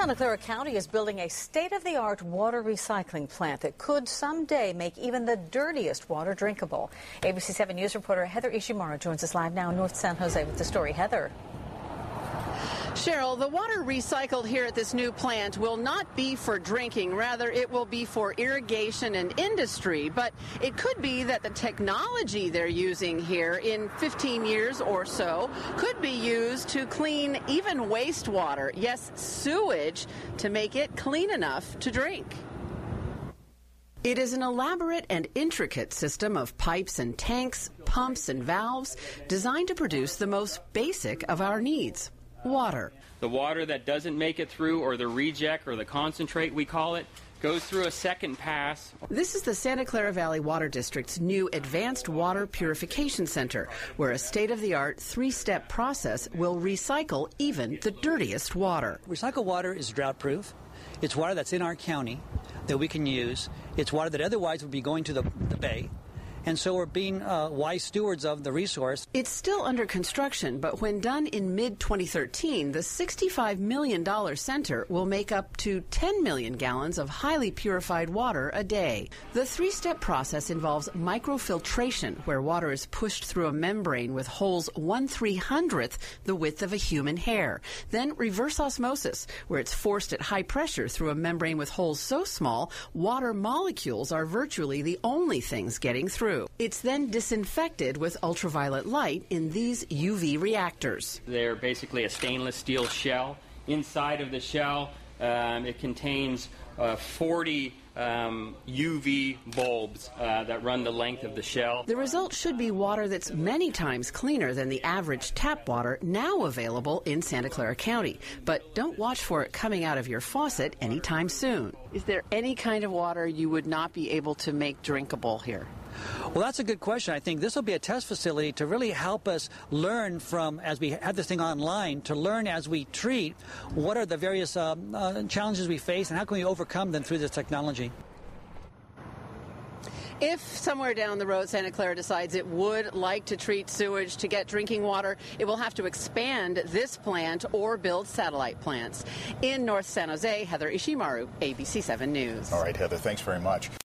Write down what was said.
Santa Clara County is building a state-of-the-art water recycling plant that could someday make even the dirtiest water drinkable. ABC 7 News reporter Heather Ishimaru joins us live now in North San Jose with the story. Heather. Cheryl, the water recycled here at this new plant will not be for drinking. Rather, it will be for irrigation and industry. But it could be that the technology they're using here in 15 years or so could be used to clean even wastewater, yes, sewage, to make it clean enough to drink. It is an elaborate and intricate system of pipes and tanks, pumps and valves designed to produce the most basic of our needs water. The water that doesn't make it through, or the reject, or the concentrate, we call it, goes through a second pass. This is the Santa Clara Valley Water District's new Advanced Water Purification Center, where a state of the art three step process will recycle even the dirtiest water. Recycled water is drought proof. It's water that's in our county that we can use. It's water that otherwise would be going to the, the bay and so we're being uh, wise stewards of the resource. It's still under construction, but when done in mid 2013, the $65 million center will make up to 10 million gallons of highly purified water a day. The three step process involves microfiltration, where water is pushed through a membrane with holes 1 300th the width of a human hair. Then reverse osmosis, where it's forced at high pressure through a membrane with holes so small, water molecules are virtually the only things getting through through. It's then disinfected with ultraviolet light in these UV reactors. They're basically a stainless steel shell. Inside of the shell, um, it contains uh, 40 um, UV bulbs uh, that run the length of the shell. The result should be water that's many times cleaner than the average tap water now available in Santa Clara County. But don't watch for it coming out of your faucet anytime soon. Is there any kind of water you would not be able to make drinkable here? Well, that's a good question. I think this will be a test facility to really help us learn from, as we have this thing online, to learn as we treat what are the various um, uh, challenges we face and how can we overcome them through this technology. If somewhere down the road Santa Clara decides it would like to treat sewage to get drinking water, it will have to expand this plant or build satellite plants. In North San Jose, Heather Ishimaru, ABC 7 News. All right, Heather, thanks very much.